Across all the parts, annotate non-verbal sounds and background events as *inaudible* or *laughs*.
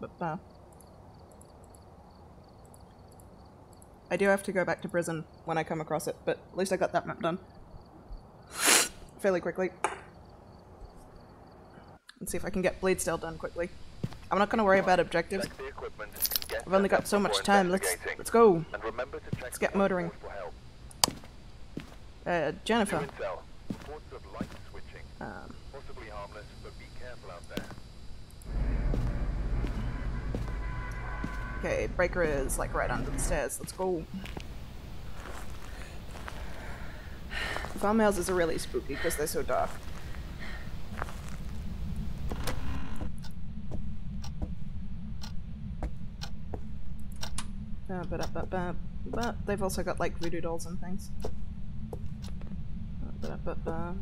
But, uh, I do have to go back to prison when I come across it, but at least I got that map done. *sighs* Fairly quickly. Let's see if I can get Bleasdale done quickly. I'm not gonna worry about objectives. Check the equipment. Get I've only got so much time. Let's let's go. And remember to check Let's get motoring. Uh, Jennifer. intel. Reports of light switching. Um, Possibly harmless, but be careful out there. Okay, breaker is like right under the stairs. Let's go. The Farmhouses are really spooky because they're so dark. Uh, but, but, but, but they've also got like voodoo dolls and things. Uh, but, but, but.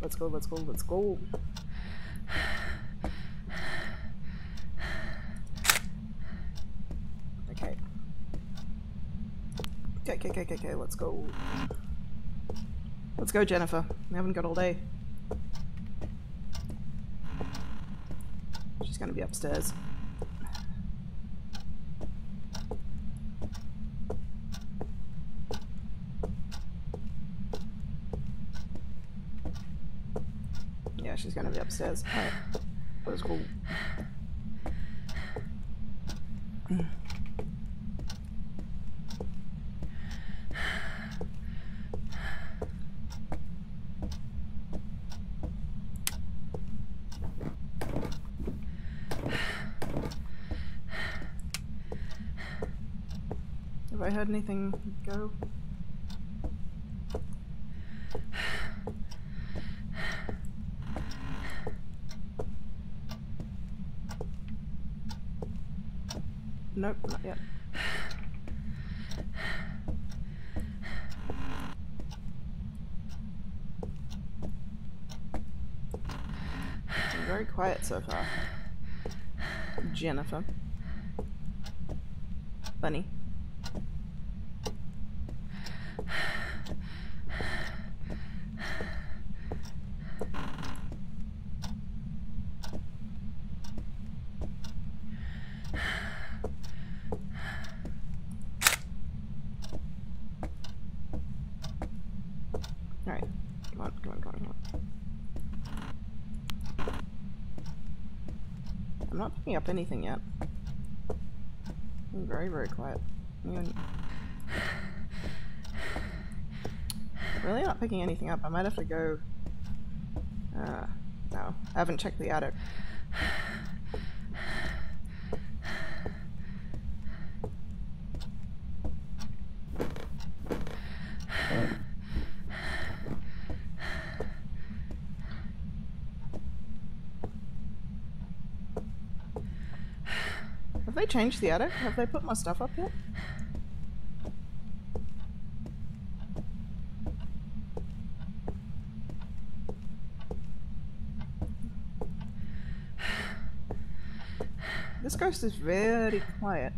Let's go, let's go, let's go. Okay. Okay, okay, okay, okay, let's go. Let's go, Jennifer. We haven't got all day. She's gonna be upstairs. She's gonna be upstairs. Alright. Let's go. Have I heard anything go? Nope, not yet. Very quiet so far. Jennifer. Bunny. Alright. Come on, come on, come on, come on. I'm not picking up anything yet. I'm very, very quiet. Really not picking anything up. I might have to go... Uh, no. I haven't checked the attic. They changed the attic? Have they put my stuff up yet? This ghost is very quiet.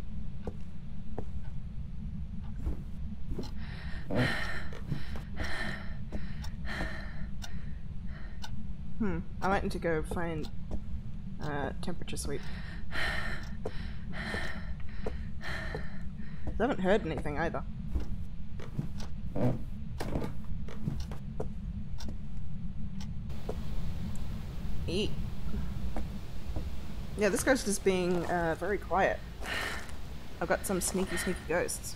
Hmm, I might need to go find uh, temperature sweep. I haven't heard anything either. Eat. Yeah, this ghost is being uh, very quiet. I've got some sneaky, sneaky ghosts.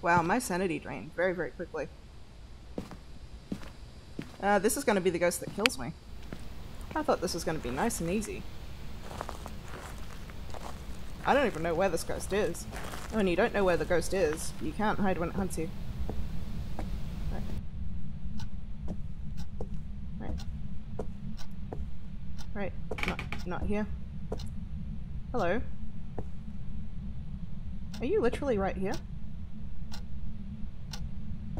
Wow, my sanity drained very, very quickly. Uh, this is going to be the ghost that kills me. I thought this was going to be nice and easy. I don't even know where this ghost is. Oh, when you don't know where the ghost is, you can't hide when it hunts you. Right. Right. Right. Not, not here. Hello. Are you literally right here?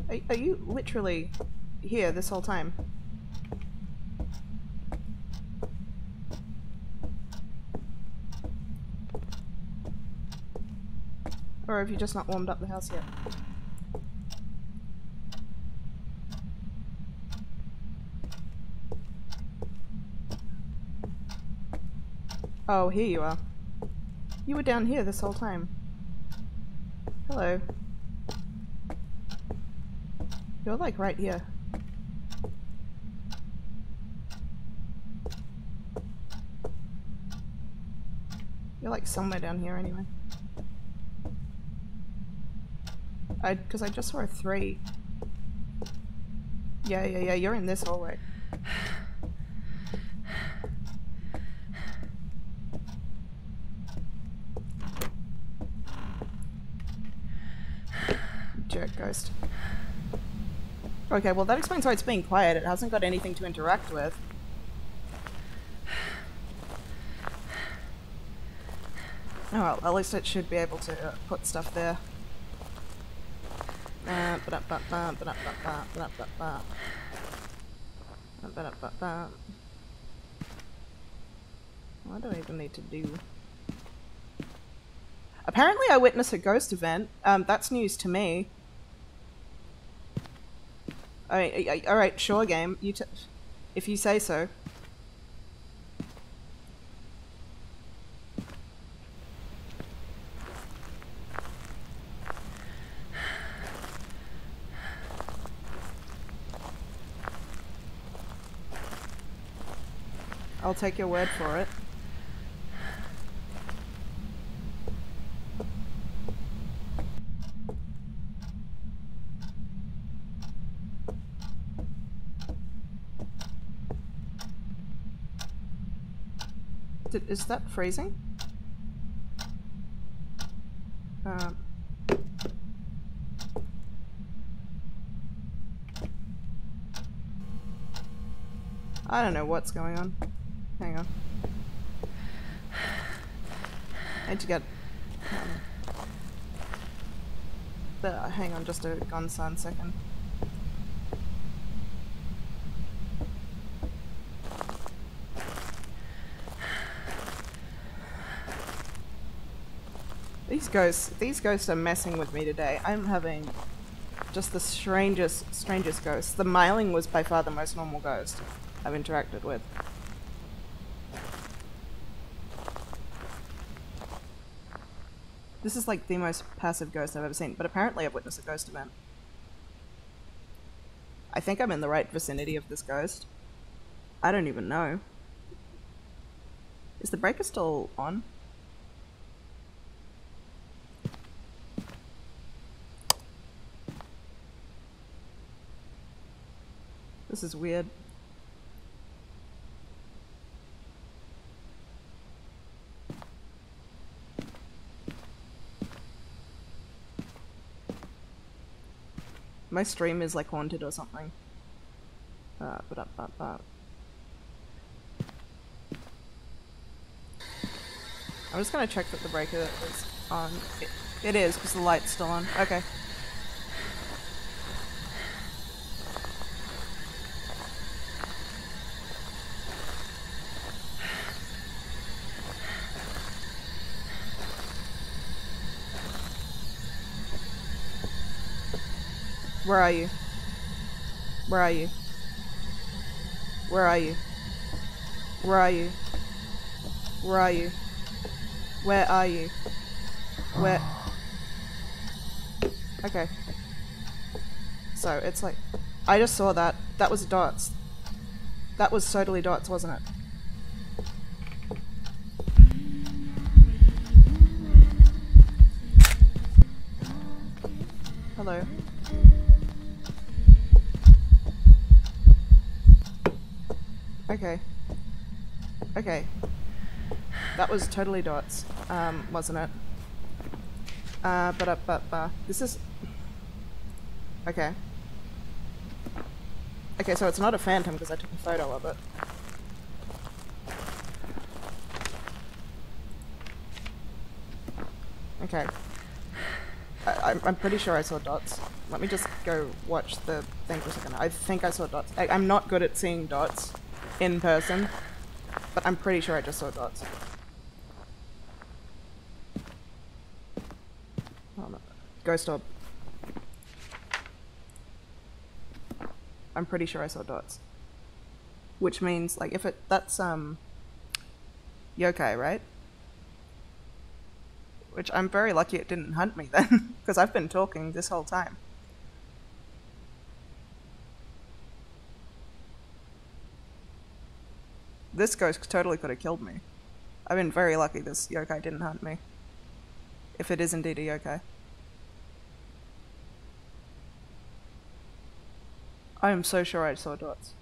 Are, are you literally here this whole time? Or have you just not warmed up the house yet? Oh, here you are. You were down here this whole time. Hello. You're like right here. You're like somewhere down here anyway. I, because I just saw a three. Yeah, yeah, yeah, you're in this hallway. Jerk ghost. Okay, well that explains why it's being quiet. It hasn't got anything to interact with. Oh well, at least it should be able to put stuff there. What do I even need to do? Apparently I witnessed a ghost event. Um, that's news to me. I, alright, sure game. You if you say so. I'll take your word for it. Did, is that freezing? Um. I don't know what's going on. Hang on. Need to get... Um, but, uh, hang on just a gun sign second. These ghosts, these ghosts are messing with me today. I'm having just the strangest, strangest ghosts. The Myling was by far the most normal ghost I've interacted with. This is like the most passive ghost I've ever seen, but apparently I've witnessed a ghost event. I think I'm in the right vicinity of this ghost. I don't even know. Is the breaker still on? This is weird. My stream is like haunted or something. Uh, but up, up, up. I'm just gonna check that the breaker is on. It, it is, because the light's still on. Okay. Where are you? Where are you? Where are you? Where are you? Where are you? Where are you? Where? Okay. So, it's like... I just saw that. That was dots. That was totally dots, wasn't it? Hello. Okay. Okay. That was totally dots, um, wasn't it? Uh, but, uh, but, uh, this is... Okay. Okay, so it's not a phantom because I took a photo of it. Okay. I, I'm pretty sure I saw dots. Let me just go watch the thing for a second. I think I saw dots. I, I'm not good at seeing dots in person, but I'm pretty sure I just saw dots. Oh, Ghost orb. I'm pretty sure I saw dots. Which means, like, if it, that's, um, yokai, right? Which I'm very lucky it didn't hunt me then, *laughs* because I've been talking this whole time. This ghost totally could have killed me. I've been very lucky this yokai didn't hunt me. If it is indeed a yokai. I am so sure I saw dots.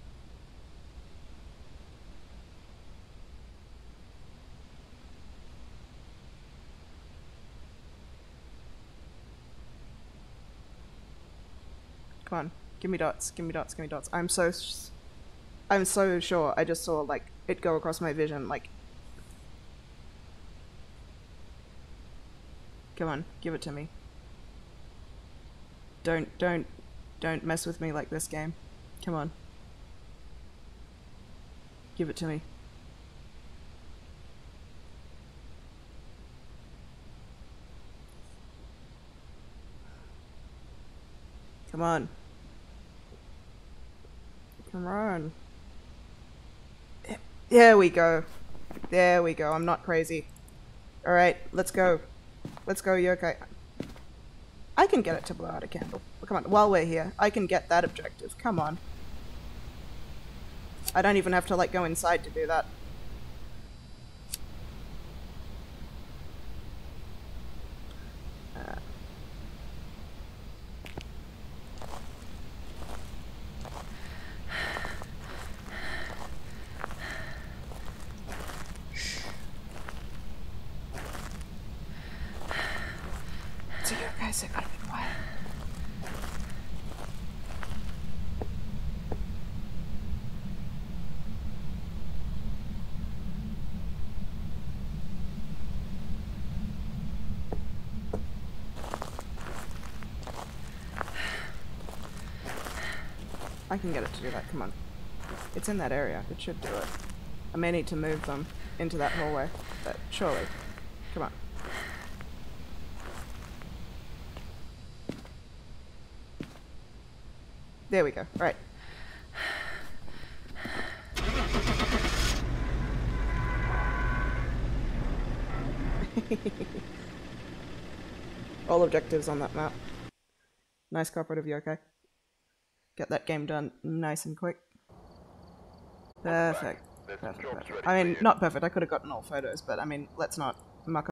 Come on, give me dots, give me dots, give me dots. I'm so, I'm so sure I just saw like it go across my vision. Like, come on, give it to me. Don't, don't, don't mess with me like this game. Come on. Give it to me. Come on. Come on. There we go. There we go. I'm not crazy. Alright, let's go. Let's go, yokai. I can get it to blow out a candle. Come on, while we're here, I can get that objective. Come on. I don't even have to, like, go inside to do that. Guys be quiet. I can get it to do that, come on. It's in that area, it should do it. I may need to move them into that hallway, but surely. Come on. There we go. Right. All objectives on that map. Nice cooperative yokai. Get that game done nice and quick. Perfect. Perfect, perfect. I mean, not perfect. I could have gotten all photos, but I mean, let's not muck